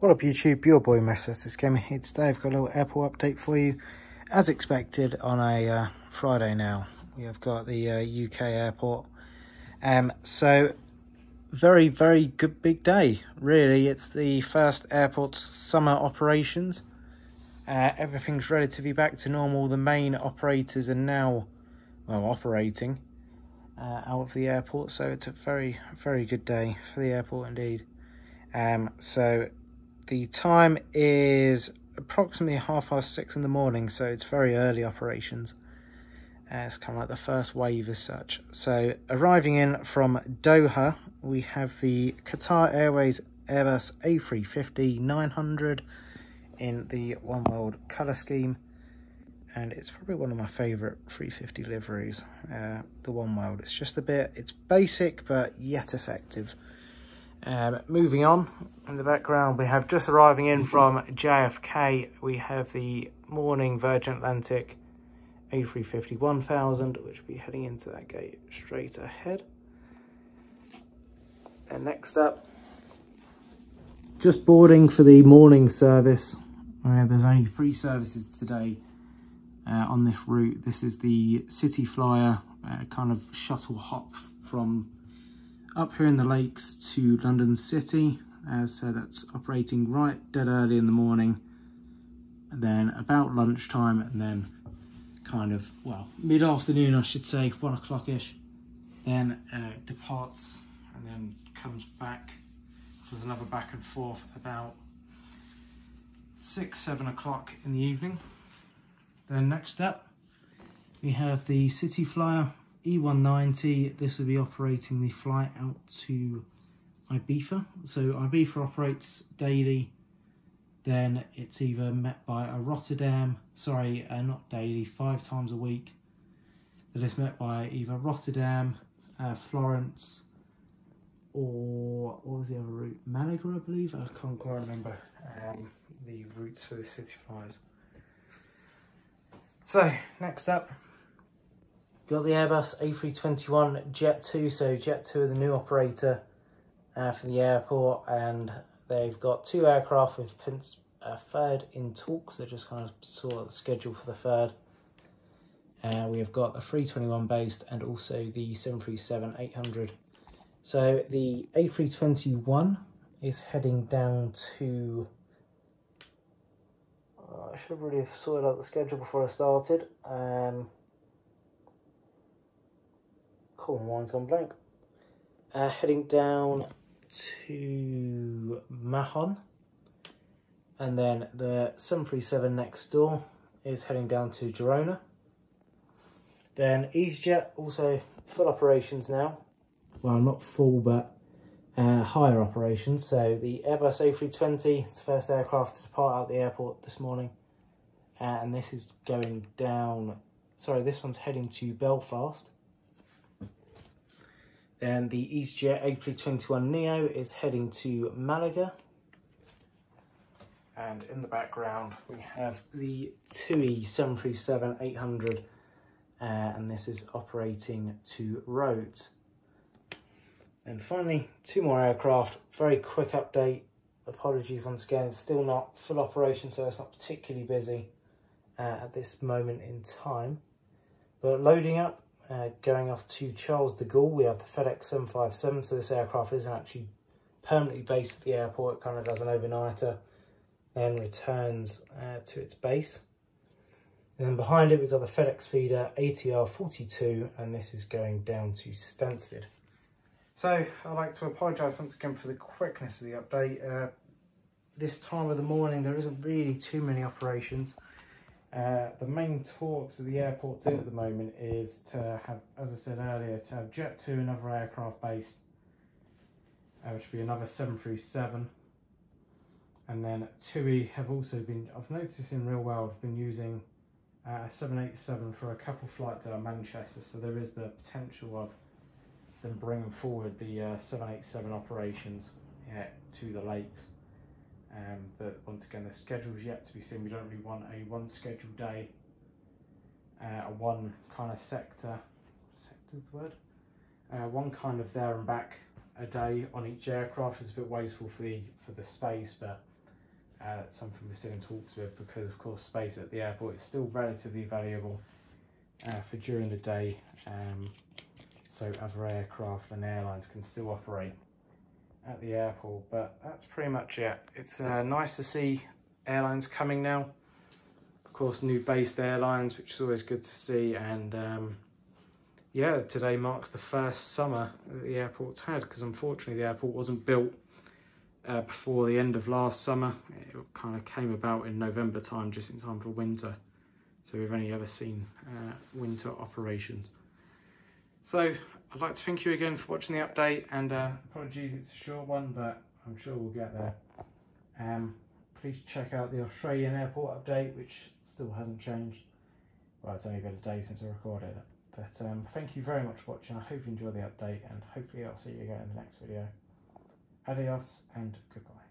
What up YouTube, your boy Merciless Gamer here today. I've got a little airport update for you. As expected on a uh, Friday now, we have got the uh, UK airport. Um, so, very, very good big day, really. It's the first airport's summer operations. Uh, everything's relatively back to normal. The main operators are now, well, operating uh, out of the airport. So it's a very, very good day for the airport indeed. Um, so the time is approximately half past six in the morning, so it's very early operations. Uh, it's kind of like the first wave as such. So arriving in from Doha, we have the Qatar Airways Airbus A350-900 in the One World colour scheme. And it's probably one of my favourite 350 liveries, uh, the One World. It's just a bit, it's basic, but yet effective. Um, moving on, in the background we have just arriving in from JFK, we have the morning Virgin Atlantic A350 1000, which will be heading into that gate straight ahead. And next up, just boarding for the morning service. Uh, there's only three services today uh, on this route. This is the City Flyer uh, kind of shuttle hop from up here in the lakes to London City. Uh, so that's operating right dead early in the morning. And then about lunchtime and then kind of, well, mid-afternoon I should say, one o'clock-ish. Then uh, departs and then comes back. There's another back and forth about six, seven o'clock in the evening. Then next up, we have the City Flyer E190, this will be operating the flight out to Ibiza. So Ibiza operates daily, then it's either met by a Rotterdam, sorry, uh, not daily, five times a week. That is met by either Rotterdam, uh, Florence, or what was the other route? Malaga, I believe. I can't quite remember um, the routes for the city flyers. So, next up, Got the Airbus A321 Jet 2, so Jet 2 are the new operator uh, for the airport, and they've got two aircraft with a third in talks. They just kind of saw the schedule for the third. Uh, we have got the 321 based and also the 737-800. So the A321 is heading down to... Oh, I should have really sorted out the schedule before I started. Um, Cool, mine's gone blank. Uh, heading down to Mahon. And then the 737 next door is heading down to Girona. Then EasyJet, also full operations now. Well, not full, but uh, higher operations. So the Airbus A320 is the first aircraft to depart out the airport this morning. Uh, and this is going down, sorry, this one's heading to Belfast. Then the EasyJet A321neo is heading to Malaga. And in the background, we have the TUI 737-800, uh, and this is operating to Rhodes. And finally, two more aircraft. Very quick update. Apologies once again, still not full operation, so it's not particularly busy uh, at this moment in time. But loading up, uh, going off to Charles de Gaulle, we have the FedEx 757. So this aircraft isn't actually permanently based at the airport. It kind of does an overnighter, then returns uh, to its base. And then behind it, we've got the FedEx feeder ATR 42, and this is going down to Stansted. So I'd like to apologise once again for the quickness of the update. Uh, this time of the morning, there isn't really too many operations. Uh, the main talks of the airports in at the moment is to have, as I said earlier, to have Jet 2 another aircraft based, uh, which would be another 737. And then TUI have also been, I've noticed in real world, been using uh, a 787 for a couple flights out of Manchester. So there is the potential of them bringing forward the uh, 787 operations yeah, to the lakes. Um, but once again, the schedule's yet to be seen. We don't really want a one scheduled day, uh, a one kind of sector, sector's the word, uh, one kind of there and back a day on each aircraft is a bit wasteful for the for the space, but Uh, that's something we're still in talks with because, of course, space at the airport is still relatively valuable uh, for during the day. Um, so other aircraft and airlines can still operate at the airport. But that's pretty much it. It's uh, nice to see airlines coming now. Of course, new based airlines, which is always good to see. And um, yeah, today marks the first summer that the airport's had because unfortunately the airport wasn't built uh, before the end of last summer. It kind of came about in November time, just in time for winter. So we've only ever seen uh, winter operations. So I'd like to thank you again for watching the update and uh, apologies it's a short one, but I'm sure we'll get there. Um, please check out the Australian airport update, which still hasn't changed. Well, it's only been a day since I recorded it. But um, thank you very much for watching. I hope you enjoy the update and hopefully I'll see you again in the next video. Adios and goodbye.